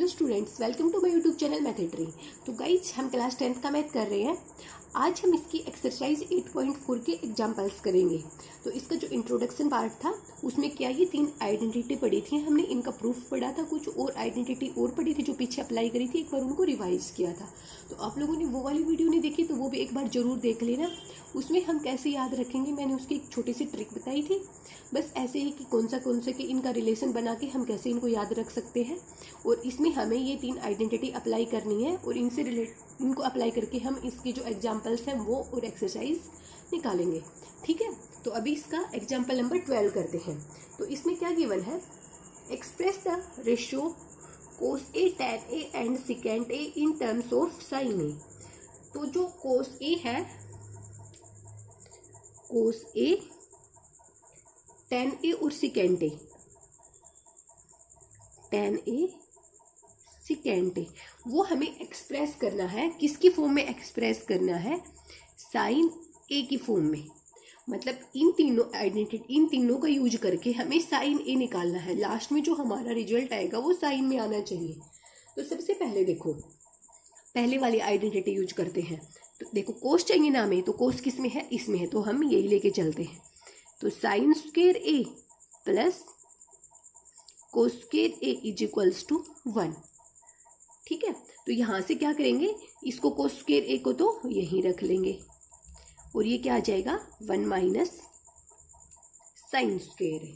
Hello students welcome to my YouTube channel मैथेट्री तो guys हम class tenth का math कर रहे हैं। आज हम इसकी एक्सरसाइज 8.4 के एग्जाम्पल्स करेंगे। तो इसका जो इंट्रोडक्शन पार्ट था, उसमें क्या ये तीन आइडेंटिटी पढ़ी थी? हमने इनका प्रूफ पढ़ा था, कुछ और आइडेंटिटी और पढ़ी थी जो पीछे अप्लाई करी थी, एक बार उनको रिवाइज किया था। तो आप लोगों ने वो वाली वीडियो नहीं देखी तो वो भी एक बार ज़रूर देख लेना। उसमें हम कैसे याद रखेंगे, मैंने उसकी एक छोटी सी ट्रिक बताई थी। बस ऐसे ही कि कौन सा कौन सा कि इनका रिलेशन बना के हम कैसे इनको याद रख सकते हैं। और इसमें हमें ये तीन आइडेंटिटी अप्लाई करनी है, और इनसे रिलेट इनको अप्लाई करके हम इसके जो एग्जाम्पल्स हैं वो और एक्सरसाइज निकालेंगे। ठीक है? तो अभी इसका एग्ज़ाम्पल नंबर ट्वेल्व करते हैं। तो इसमें क्या गिवन है? Express the ratio cos A tan A and sec A in terms of sin A तो जो कोस ए है कोस ए टेन ए और secant A tan A secant A वो हमें एक्सप्रेस करना है, किसकी फॉर्म में एक्सप्रेस करना है? साइन ए की फॉर्म में। मतलब इन तीनों आइडेंटिटी इन तीनों का यूज़ करके हमें साइन ए निकालना है। लास्ट में जो हमारा रिज़ल्ट आएगा, वो साइन में आना चाहिए। तो सबसे पहले देखो, पहले वाली आइडेंटिटी यूज़ करते हैं। तो देखो कोस चाहिए ना हमें तो कोस किसमें है? इसमें है। तो हम यही लेके चलते हैं। तो sin square A plus cos square A is equals to one ठीक है? तो यहाँ से क्या करेंगे? इसको कोस्केर ए को तो यहीं रख लेंगे। और ये क्या आ जाएगा? One minus sin square A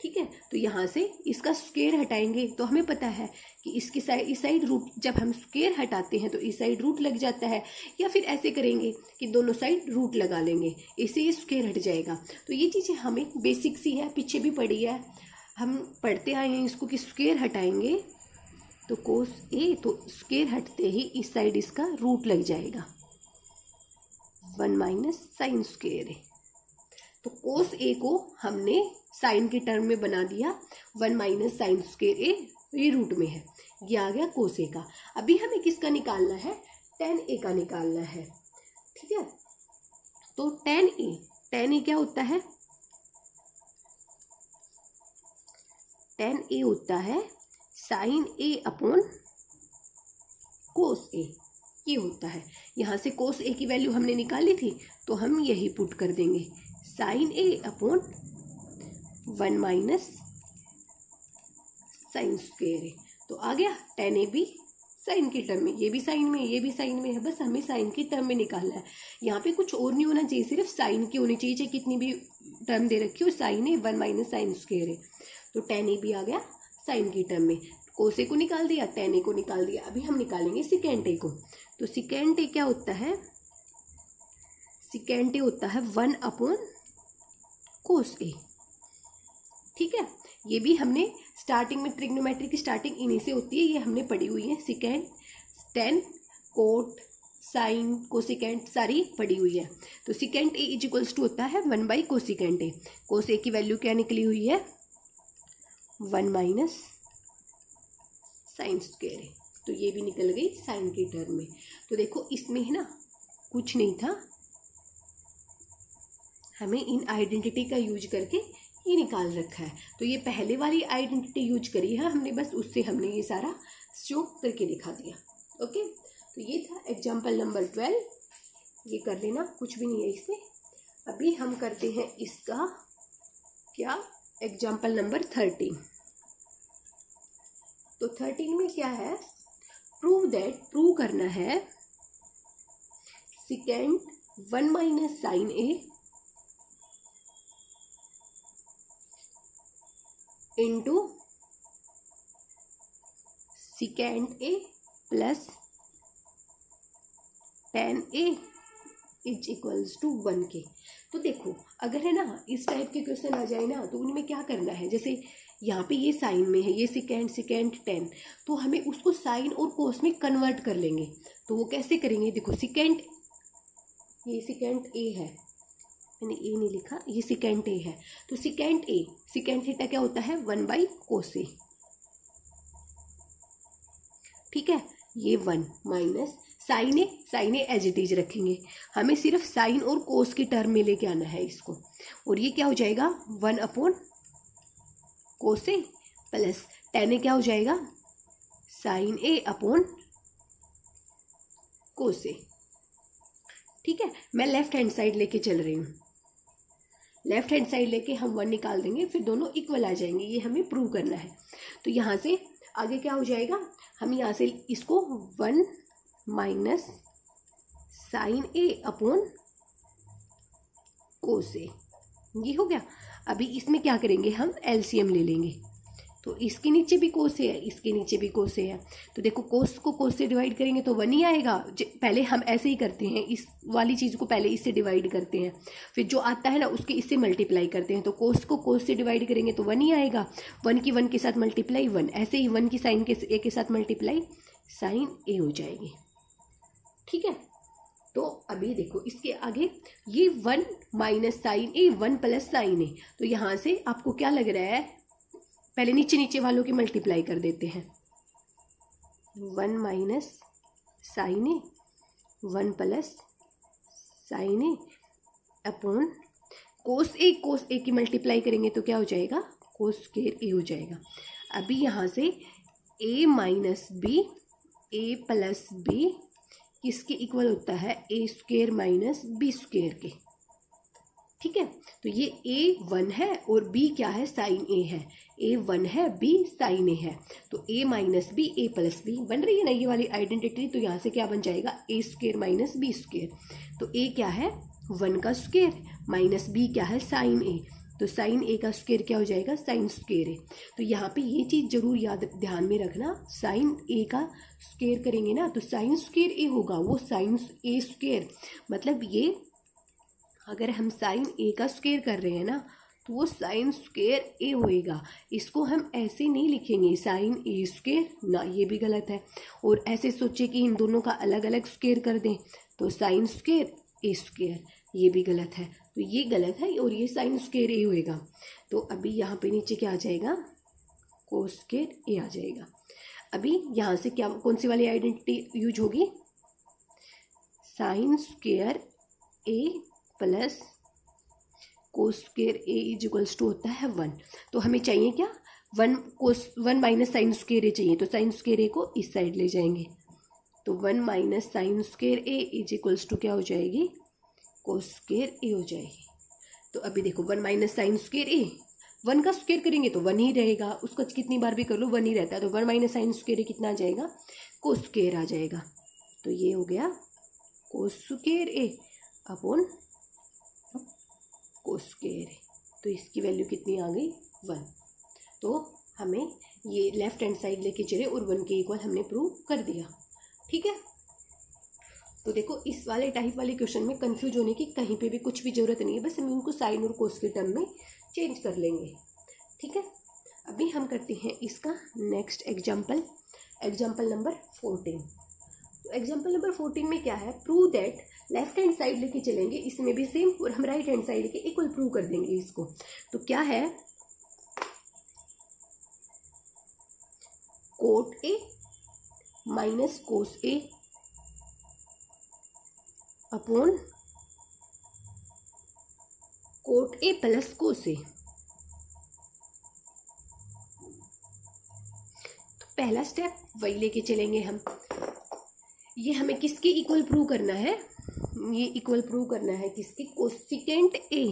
ठीक है? तो यहाँ से इसका स्केयर हटाएँगे। तो हमें पता है कि इसकी साइड इस साइड रूट जब हम स्केयर हटाते हैं तो इस साइड रूट लग जाता है। या फिर ऐसे करेंगे कि दोनों साइड रूट लगा लेंगे। इससे ये स्केयर हट जाएगा। तो ये चीज़ें हमें बेसिक सी है, पीछे भी पड़ी है। हम पढ़ते आए हैं इसको कि स्केयर हटाएँगे। तो कोस ए तो स्केयर हटते ही इस साइड इसका रूट लग जाएगा। One minus sin square A तो कोस ए को हमने साइन के टर्म में बना दिया। One minus sin square A ये रूट में है। ये आ गया कोस ए का। अभी हमें किसका निकालना है? टेन ए का निकालना है। ठीक है? तो टेन ए टेन ए क्या होता है? टेन ए होता है sign A upon cos A, ये होता है। यहाँ से कोस ए की वैल्यू हमने निकाली थी तो हम यही पुट कर देंगे। Sin A upon one minus sin square A. तो आ गया टेन ए बी, साइन की टर्म में। ये भी साइन में, ये भी साइन में है, बस हमें साइन की टर्म में निकालना है। यहाँ पे कुछ और नहीं होना चाहिए, सिर्फ़ साइन की होनी चाहिए, चाहे कितनी भी टर्म दे रखी हो, साइन है वन माइनस साइन स्क्वेयर है तो टेन ए भी आ गया साइन की टर्म में। कोसे को निकाल दिया टेन ए को निकाल दिया। अभी हम निकालेंगे सिकेंड ए को। तो सिकेंड ए क्या होता है? सिकेंड ए होता है वन अपॉन कोस ए। ठीक है? ये भी हमने स्टार्टिंग में ट्रिग्नोमेट्री की स्टार्टिंग इन्हीं से होती है, ये हमने पढ़ी हुई है। Sec tan, cot, sin, cosecant, सारी पड़ी हुई है। तो secant A is equals to होता है one by cosecant A. Cos A की वैल्यू क्या निकली हुई है? वन माइनस साइन स्क्वेयर है तो ये भी निकल गई साइन के टर्म में। तो देखो, इसमें है ना, कुछ नहीं था। हमें इन आइडेंटिटी का यूज़ करके ये निकाल रखा है। तो ये पहले वाली आइडेंटिटी यूज़ करी है हमने, बस उससे हमने ये सारा शो करके दिखा दिया। ओके? तो ये था एग्ज़ाम्पल नंबर ट्वेल्व ये कर लेना, कुछ भी नहीं है इससे अभी हम करते हैं इसका क्या? एग्ज़ाम्पल नंबर थर्टीन तो थर्टीन में क्या है? प्रूव दैट प्रूव करना है। Sec one minus sin A into sec A plus tan A is equals to one के तो देखो, अगर है ना, इस टाइप के क्वेश्चन आ जाए ना तो उनमें क्या करना है? जैसे यहाँ पे ये साइन में है, ये सिकेंड सिकेंड टेन तो हमें उसको साइन और कोस में कन्वर्ट कर लेंगे। तो वो कैसे करेंगे? देखो सिकेंड ये सिकेंड ए है। मैंने ए नहीं लिखा, ये सिकेंड ए है। तो सिकेंड ए सिकेंड थीटा क्या होता है? वन बाई कोस ठीक है? ये one minus sin A sin A as it is रखेंगे। हमें सिर्फ़ साइन और कोस की टर्म में लेके आना है इसको। और ये क्या हो जाएगा? One upon cosec plus tan A क्या हो जाएगा? साइन ए अपॉन कोसे ठीक है? मैं लेफ़्ट हैंड साइड लेके चल रही हूँ। लेफ़्ट हैंड साइड लेके हम वन निकाल देंगे, फिर दोनों इक्वल आ जाएँगे। ये हमें प्रूव करना है। तो यहाँ से आगे क्या हो जाएगा? हम यहाँ से इसको one minus sin A upon cosec ये हो गया। अभी इसमें क्या करेंगे हम? एलसीएम ले लेंगे। तो इसके नीचे भी कोस है, इसके नीचे भी कोस है। तो देखो कोस को कोस से डिवाइड करेंगे तो वन ही आएगा। पहले हम ऐसे ही करते हैं, इस वाली चीज़ को पहले इससे डिवाइड करते हैं। फिर जो आता है ना, उसके इससे मल्टीप्लाई करते हैं। तो कोस को कोस से डिवाइड करेंगे तो वन ही आएगा। वन की वन के साथ मल्टीप्लाई वन ऐसे ही वन की साइन के ए के साथ मल्टीप्लाई साइन ए हो जाएगी। ठीक है? तो अभी देखो, इसके आगे ये one minus sin A, one plus sin A. तो यहाँ से आपको क्या लग रहा है? पहले नीचे नीचे वालों की मल्टीप्लाई कर देते हैं। One minus sin A, one plus sin A upon cos A cos A की मल्टीप्लाई करेंगे तो क्या हो जाएगा? कोस स्केयर ए हो जाएगा। अभी यहाँ से A minus B A plus B किसके इक्वल होता है? A square minus B square के। ठीक है? तो ये ए वन है और बी क्या है? साइन ए है। ए वन है बी साइन ए है। तो A minus B A plus B बन रही है ना ये वाली आइडेंटिटी तो यहाँ से क्या बन जाएगा? A square minus B square तो ए क्या है? वन का स्क्वेयर माइनस बी क्या है? साइन ए तो साइन ए का स्केयर क्या हो जाएगा? साइन स्केयर ए तो यहाँ पे ये चीज़ ज़रूर याद, ध्यान में रखना। साइन ए का स्केयर करेंगे ना तो साइन स्केयर ए होगा, वो साइन ए स्केयर मतलब ये, अगर हम साइन ए का स्केयर कर रहे हैं ना तो वो साइन स्केयर ए होएगा। इसको हम ऐसे नहीं लिखेंगे, साइन ए स्केयर ना, ये भी गलत है। और ऐसे सोचे कि इन दोनों का अलग अलग स्केयर कर दें तो साइन स्क्वेयर ए स्क्वेयर ये भी गलत है। तो ये गलत है और ये साइन स्क्वेयर ए होएगा। तो अभी यहाँ पे नीचे क्या आ जाएगा? को स्क्वेयर ए आ जाएगा। अभी यहाँ से क्या, कौन सी वाली आइडेंटिटी यूज़ होगी? Sin square A plus cos square A is equals to होता है वन तो हमें चाहिए क्या? One cos one minus sin square A चाहिए। तो साइन स्क्वेयर ए को इस साइड ले जाएँगे। तो one minus sin square A is equals to क्या हो जाएगी? कोस स्क्वेयर ए हो जाएगी। तो अभी देखो, one minus sin square A, one का स्क्वेयर करेंगे तो वन ही रहेगा। उसको कितनी बार भी कर लो, वन ही रहता है। तो one minus sin square A कितना आ जाएगा? कोस स्क्वेयर आ जाएगा। तो ये हो गया cos square A upon cos square A. तो इसकी वैल्यू कितनी आ गई? वन। तो हमें ये लेफ़्ट हैंड साइड लेके चले और वन के इक्वल हमने प्रूव कर दिया। ठीक है? तो देखो, इस वाले टाइप वाले क्वेश्चन में कंफ्यूज होने की कहीं पे भी कुछ भी ज़रूरत नहीं है, बस हम उनको साइन और कोस के टर्म में चेंज कर लेंगे। ठीक है? अभी हम करते हैं इसका next example example number fourteen तो एग्ज़ाम्पल नंबर फोर्टीन में क्या है? Prove that left hand side लेके चलेंगे, इसमें भी सेम और हम राइट हैंड साइड के इक्वल प्रूव कर देंगे इसको। तो क्या है? Cot A minus cos A upon cot A plus cos A तो पहला स्टेप वही लेके चलेंगे हम। ये हमें किसके इक्वल प्रूव करना है? ये इक्वल प्रूव करना है किसके? Cosecant A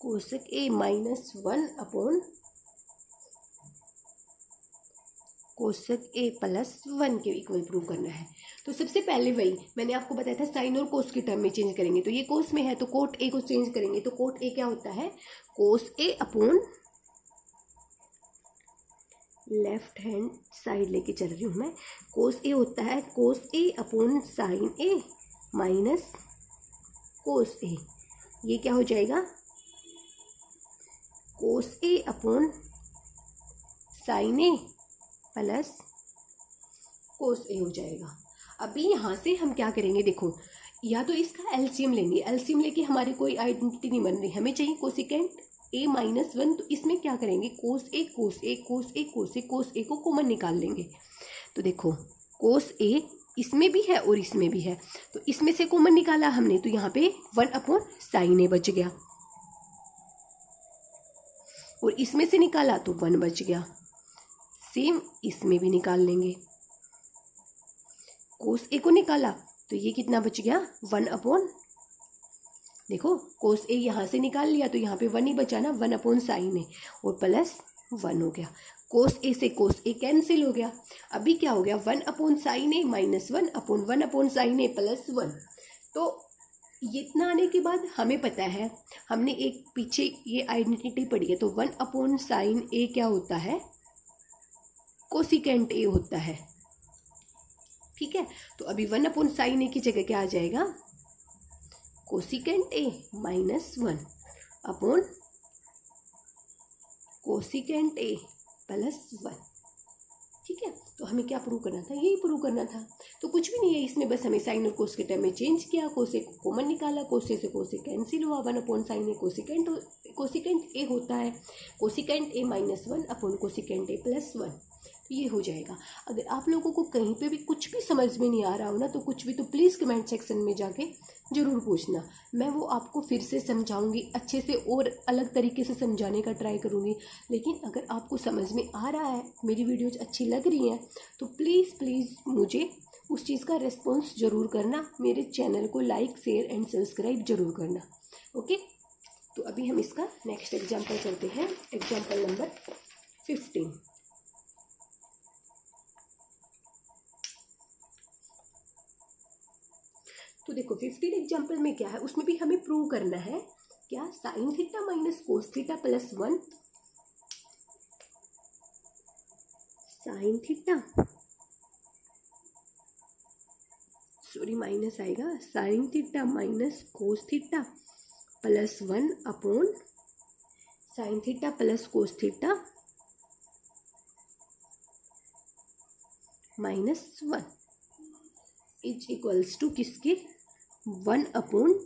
cosec A minus one upon cosec A plus one के इक्वल प्रूव करना है। तो सबसे पहले वही, मैंने आपको बताया था साइन और कोस के टर्म में चेंज करेंगे। तो ये कोस में है तो कोट ए को चेंज करेंगे। तो कोट ए क्या होता है? Cos A upon left hand side लेके चल रही हूँ मैं। कोस ए होता है cos A upon sin A minus cos A ये क्या हो जाएगा? Cos A upon sin A plus cos A हो जाएगा। अभी यहाँ से हम क्या करेंगे देखो, या तो इसका एल्सियम लेंगे। एल्सियम लेके हमारी कोई आइडेंटिटी नहीं बन रही। हमें चाहिए कोसिकेंट ए माइनस वन तो इसमें क्या करेंगे? कोस A cos A cos A cos A cos ए को कॉमन निकाल लेंगे। तो देखो, कोस ए इसमें भी है और इसमें भी है। तो इसमें से कॉमन निकाला हमने तो यहाँ पे वन अपॉन साइन ए बच गया। और इसमें से निकाला तो वन बच गया। सेम इसमें भी निकाल लेंगे। कोस ए को निकाला तो ये कितना बच गया? वन अपॉन, देखो, कोस ए यहाँ से निकाल लिया तो यहाँ पे वन ही बचा ना, वन अपॉन साइन है और प्लस वन हो गया। कोस ए से कोस ए कैंसिल हो गया। अभी क्या हो गया? One upon sin A minus one upon one upon sin A plus one. तो इतना आने के बाद हमें पता है, हमने एक पीछे ये आइडेंटिटी पढ़ी है तो वन अपॉन साइन ए क्या होता है? कोसिकेंट ए होता है। ठीक है? तो अभी वन अपॉन साइन ए की जगह क्या आ जाएगा? Cosecant A minus one upon cosecant A plus one. ठीक है? तो हमें क्या प्रूव करना था? यही प्रूव करना था। तो कुछ भी नहीं है इसमें बस हमें साइन और कोस के टर्म में चेंज किया। कोसे को कॉमन निकाला कोसे से कोसे कैंसिल हुआ। One upon sin A cosecant cosecant A होता है। Cosecant A minus one upon cosecant A plus one. ये हो जाएगा। अगर आप लोगों को कहीं पे भी कुछ भी समझ में नहीं आ रहा हो ना तो कुछ भी तो प्लीज़ कमेंट सेक्शन में जाके ज़रूर पूछना। मैं वो आपको फिर से समझाऊँगी, अच्छे से और अलग तरीके से समझाने का ट्राई करूँगी। लेकिन अगर आपको समझ में आ रहा है, मेरी वीडियोज़ अच्छी लग रही हैं तो प्लीज़ प्लीज़ मुझे उस चीज़ का रिस्पॉन्स ज़रूर करना। मेरे चैनल को लाइक शेयर एंड सब्सक्राइब ज़रूर करना। ओके तो अभी हम इसका नेक्स्ट एग्ज़ाम्पल चलते हैं। एग्ज़ाम्पल नंबर फिफ्टीन तो देखो फिफ्टीन एग्ज़ाम्पल में क्या है? उसमें भी हमें प्रूव करना है क्या sin theta minus cos theta plus one sin theta sorry minus आएगा sin theta minus cos theta plus one upon sin theta plus cos theta minus one is equals to किसके? One upon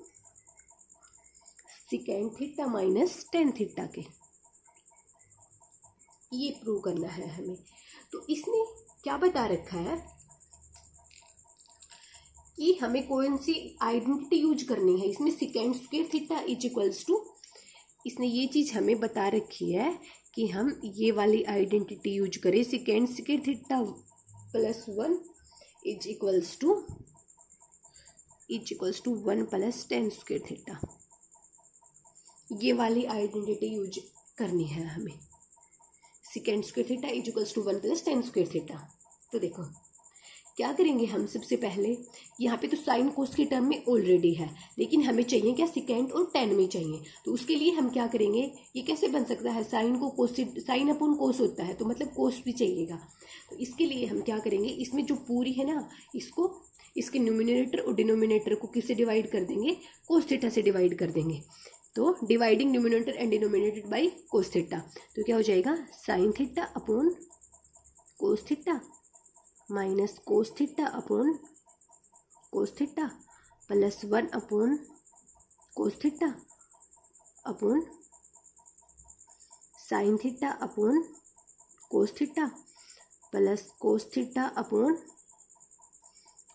sec theta minus tan theta के। ये prove करना है हमें। तो इसने क्या बता रखा है? कि हमें कौन सी आइडेंटिटी यूज़ करनी है? इसमें sec square theta is equals to इसने ये चीज़ हमें बता रखी है कि हम ये वाली आइडेंटिटी यूज़ करें। Sec square theta plus one is equals to is equals to one plus tan square theta ये वाली आइडेंटिटी यूज़ करनी है हमें। Sec square theta is equals to one plus tan square theta तो देखो क्या करेंगे हम सबसे पहले? यहाँ पे तो साइन कोस के टर्म में ऑलरेडी है, लेकिन हमें चाहिए क्या सिकेंड और टेन में चाहिए? तो उसके लिए हम क्या करेंगे? ये कैसे बन सकता है? साइन को कोस साइन अपन कोस होता है तो मतलब कोस भी चाहिएगा। तो इसके लिए हम क्या करेंगे? इसमें जो पूरी है ना, इसको, इसके न्यूमिनेटर और डिनोमिनेटर को किससे डिवाइड कर देंगे? कोस थीटा से डिवाइड कर देंगे। तो dividing numerator and denominated by cos तो क्या हो जाएगा? Sin theta upon cos minus cos theta upon cos theta plus one upon cos theta upon sin theta upon cos theta plus cos theta upon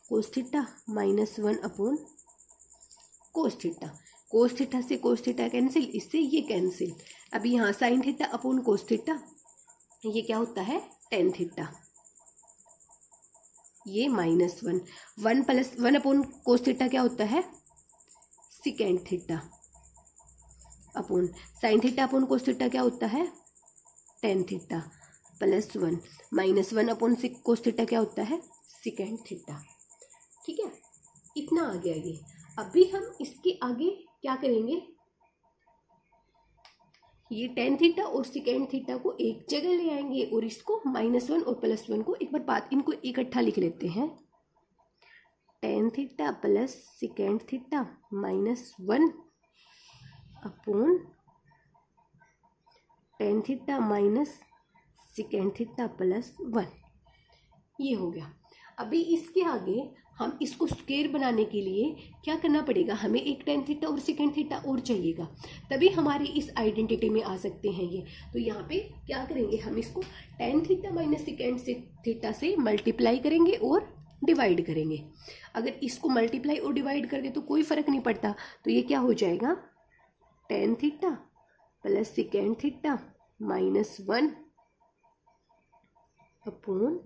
cos theta minus one upon cos theta cos theta से cos theta cancel इससे ये कैंसिल अभी यहाँ sin theta upon cos theta ये क्या होता है? टेन थीटा ये minus one one plus one upon cos theta क्या होता है? Sec theta upon sin theta upon cos theta क्या होता है? Tan theta plus one minus one upon cos theta क्या होता है? सिकेंड थीटा ठीक है? इतना आ गया ये अभी हम इसके आगे क्या करेंगे? ये टेन थीटा और सिकेंड थीटा को एक जगह ले आएँगे और इसको माइनस वन और प्लस वन को एक बार बात इनको इकट्ठा लिख लेते हैं। Tan theta plus secant theta minus one upon tan theta minus secant theta plus one ये हो गया। अभी इसके आगे हम इसको स्केयर बनाने के लिए क्या करना पड़ेगा? हमें एक टेन थीटा और सेकेंड थीटा और चाहिएगा। तभी हमारे इस आइडेंटिटी में आ सकते हैं ये। तो यहाँ पे क्या करेंगे? हम इसको टेन थीटा माइनस सेकेंड से थीटा से मल्टीप्लाई करेंगे और डिवाइड करेंगे। अगर इसको मल्टीप्लाई और डिवाइड कर दे तो कोई फ़र्क नहीं पड़ता। तो ये क्या हो जाएगा? Tan theta plus secant theta minus one upon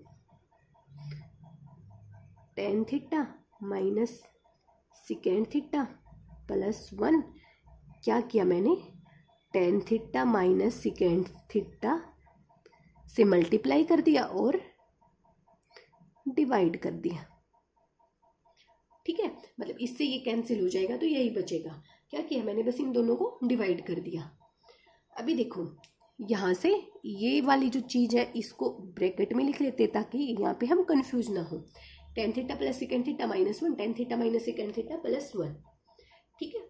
tan theta minus secant theta plus one क्या किया मैंने? Tan theta minus secant theta से मल्टीप्लाई कर दिया और डिवाइड कर दिया। ठीक है? मतलब इससे ये कैंसिल हो जाएगा तो यही बचेगा। क्या किया मैंने? बस इन दोनों को डिवाइड कर दिया। अभी देखो, यहाँ से ये वाली जो चीज़ है, इसको ब्रैकेट में लिख लेते ताकि यहाँ पे हम कंफ्यूज ना हो। Tan theta plus secant theta minus one tan theta minus secant theta plus one ठीक है?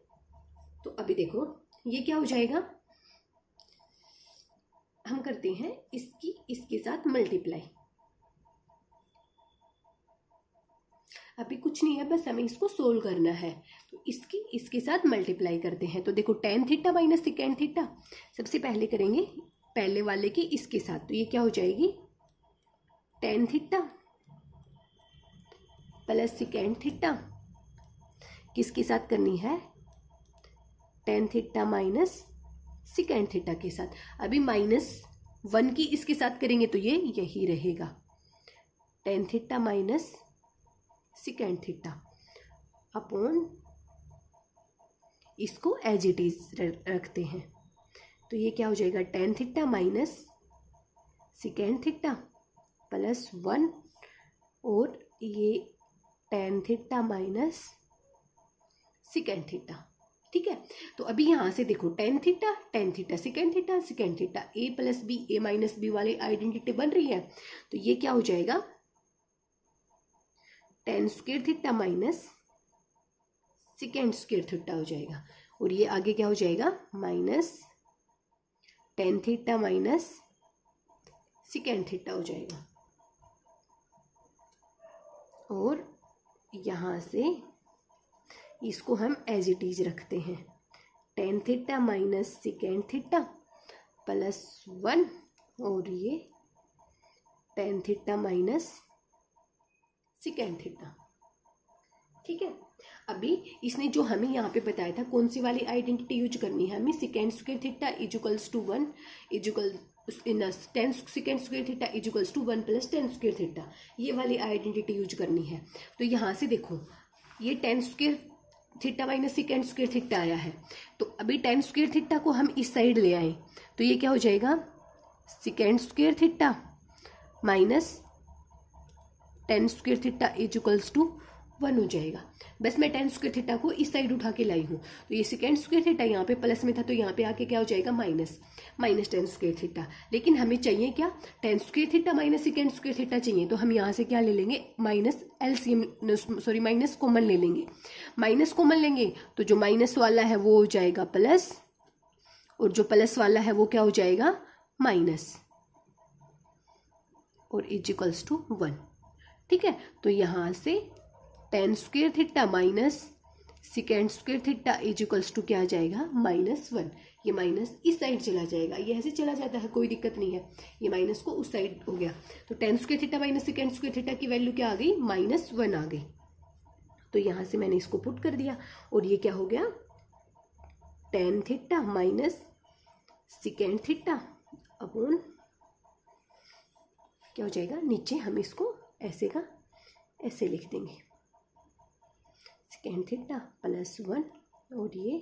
तो अभी देखो, ये क्या हो जाएगा? हम करते हैं इसकी, इसके साथ मल्टीप्लाई अभी कुछ नहीं है, बस हमें इसको सोल्व करना है। तो इसकी, इसके साथ मल्टीप्लाई करते हैं। तो देखो tan theta minus secant theta सबसे पहले करेंगे पहले वाले की इसके साथ। तो ये क्या हो जाएगी? Tan theta plus secant theta. किसके साथ करनी है? Tan theta minus secant theta के साथ। अभी माइनस वन की इसके साथ करेंगे तो ये यही रहेगा। Tan theta minus secant theta upon इसको एज इट इज़ रखते हैं। तो ये क्या हो जाएगा? Tan theta minus secant theta plus one और ये tan theta minus secant theta ठीक है? तो अभी यहाँ से देखो tan theta tan theta secant theta secant theta A plus B A minus B वाली आइडेंटिटी बन रही है। तो ये क्या हो जाएगा? Tan square theta minus secant square theta हो जाएगा। और ये आगे क्या हो जाएगा? Minus tan theta minus secant theta हो जाएगा। और यहाँ से इसको हम एज इट इज़ रखते हैं। Tan theta minus secant theta plus one और ये tan theta minus secant theta ठीक है? अभी इसने जो हमें यहाँ पे बताया था, कौन सी वाली आइडेंटिटी यूज़ करनी है हमें? Secant square theta equals to one equal tan secant square theta equals to one plus tan square theta ये वाली आइडेंटिटी यूज़ करनी है। तो यहाँ से देखो, ये tan square theta minus secant square theta आया है। तो अभी टेन स्क्वेयर थीटा को हम इस साइड ले आए। तो ये क्या हो जाएगा? Secant square theta minus tan square theta is equals to one हो जाएगा। बस मैं टेन स्क्वेयर थीटा को इस साइड उठा के लाई हूँ। तो ये सेकेंड स्क्वेयर थीटा यहाँ पे प्लस में था तो यहाँ पे आके क्या हो जाएगा? Minus minus tan square theta लेकिन हमें चाहिए क्या? Tan square theta minus secant square theta चाहिए। तो हम यहाँ से क्या ले लेंगे? Minus LCM sorry minus common ले लेंगे। माइनस कॉमन लेंगे तो जो माइनस वाला है वो हो जाएगा प्लस और जो प्लस वाला है वो क्या हो जाएगा? माइनस और इज़ इक्वल्स टू वन ठीक है? तो यहाँ से tan square theta minus secant square theta is equals to क्या आ जाएगा? माइनस वन ये माइनस इस साइड चला जाएगा। ये ऐसे चला जाता है, कोई दिक्कत नहीं है। ये माइनस को उस साइड हो गया। तो tan square theta minus secant square theta की वैल्यू क्या आ गई? माइनस वन आ गई। तो यहाँ से मैंने इसको पुट कर दिया। और ये क्या हो गया? Tan theta minus secant theta upon क्या हो जाएगा? नीचे हम इसको ऐसे का, ऐसे लिख देंगे। सेकेंड थीटा प्लस वन और ये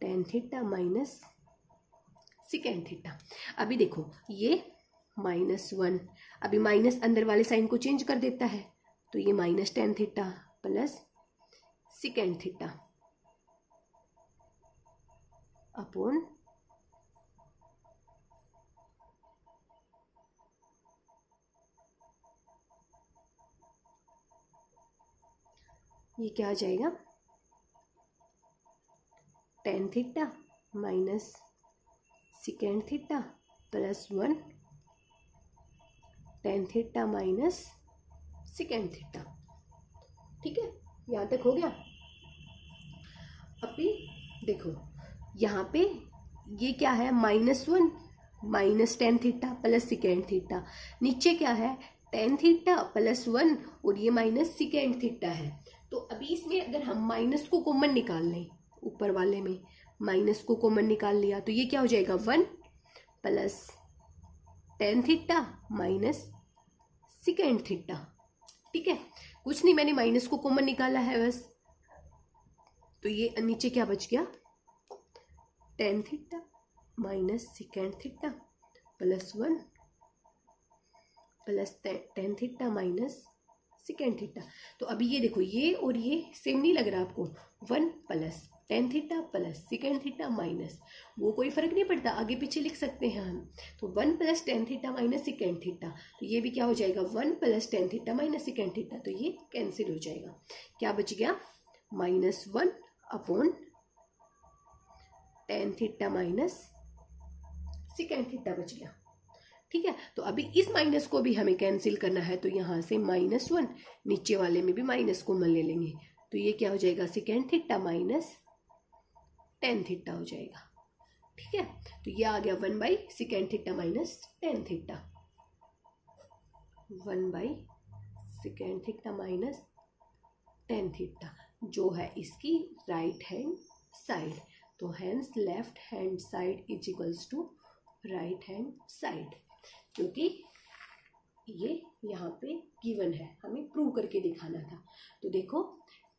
tan theta minus secant theta अभी देखो, ये माइनस वन अभी माइनस अंदर वाले साइन को चेंज कर देता है तो ये minus tan theta plus secant theta upon ये क्या आ जाएगा? Tan theta minus secant theta plus one tan theta minus secant theta ठीक है? यहाँ तक हो गया? अभी देखो, यहाँ पे ये क्या है? Minus one minus tan theta plus secant theta नीचे क्या है? टेन थीटा प्लस वन और ये माइनस सिकेंड थीटा है। तो अभी इसमें अगर हम माइनस को कॉमन निकाल लें, ऊपर वाले में माइनस को कॉमन निकाल लिया तो ये क्या हो जाएगा? One plus tan theta minus secant theta ठीक है? कुछ नहीं, मैंने माइनस को कॉमन निकाला है बस। तो ये नीचे क्या बच गया? Tan theta minus secant theta plus one plus tan theta minus secant theta तो अभी ये देखो, ये और ये सेम नहीं लग रहा आपको। One plus tan theta plus secant theta minus वो कोई फ़र्क नहीं पड़ता, आगे पीछे लिख सकते हैं हम। तो one plus tan theta minus secant theta तो ये भी क्या हो जाएगा? One plus tan theta minus secant theta तो ये कैंसिल हो जाएगा। क्या बच गया? Minus one upon tan theta minus secant theta बच गया। ठीक है? तो अभी इस माइनस को भी हमें कैंसिल करना है तो यहाँ से माइनस वन, नीचे वाले में भी माइनस को मन ले लेंगे। तो ये क्या हो जाएगा? Secant theta minus tan theta हो जाएगा। ठीक है? तो ये आ गया one by secant theta minus tan theta one by secant theta minus tan theta जो है इसकी राइट हैंड साइड तो hence left hand side is equals to right hand side क्योंकि ये यहाँ पे गिवन है। हमें प्रूव करके दिखाना था। तो देखो,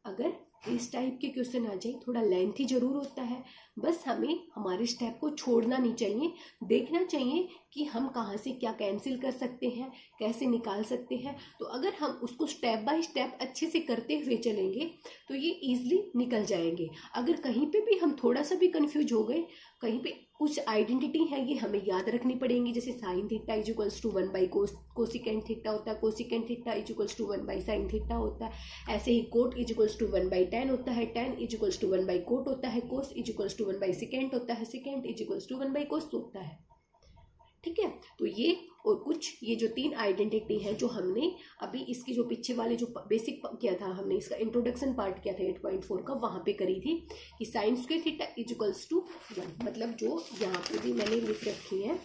अगर इस टाइप के क्वेश्चन आ जाए, थोड़ा लेंथी ज़रूर होता है। बस हमें हमारे स्टेप को छोड़ना नहीं चाहिए। देखना चाहिए कि हम कहाँ से क्या कैंसिल कर सकते हैं, कैसे निकाल सकते हैं। तो अगर हम उसको स्टेप बाय स्टेप अच्छे से करते हुए चलेंगे तो ये इजीली निकल जाएँगे। अगर कहीं पे भी हम थोड़ा सा भी कंफ्यूज हो गए, कहीं पे कुछ आइडेंटिटी है, ये हमें याद रखनी पड़ेंगी। जैसे sine theta is equals to one by cos cosecant theta होता है cosecant theta is equals to one by sine theta होता है। ऐसे ही cot is equals to one by tan होता है tan is equals to one by cot होता है cos is equals to one by secant होता है secant is equals to one by cos होता है। ठीक है? तो ये और कुछ, ये जो तीन आइडेंटिटी है जो हमने अभी इसके जो पीछे वाले जो बेसिक किया था, हमने इसका इंट्रोडक्शन पार्ट किया था एट पॉइंट फोर का, वहाँ पे करी थी कि साइंस के theta is equals to one मतलब जो यहाँ पे भी मैंने लिख रखी है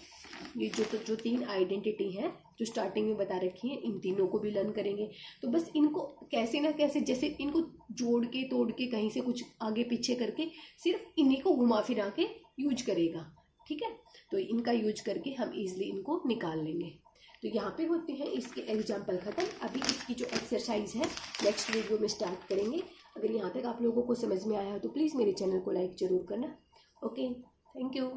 ये जो तो जो तीन आइडेंटिटी है, जो स्टार्टिंग में बता रखी है, इन तीनों को भी लर्न करेंगे। तो बस इनको कैसे ना कैसे, जैसे इनको जोड़ के, तोड़ के, कहीं से कुछ आगे पीछे करके, सिर्फ़ इन्हीं को घुमा फिरा के यूज़ करेगा। ठीक है? तो इनका यूज़ करके हम इजिली इनको निकाल लेंगे। तो यहाँ पे होते हैं इसके एग्ज़ाम्पल खत्म। अभी इसकी जो एक्सरसाइज है नेक्स्ट वीडियो में स्टार्ट करेंगे। अगर यहाँ तक आप लोगों को समझ में आया हो तो प्लीज़ मेरे चैनल को लाइक ज़रूर करना। Okay thank you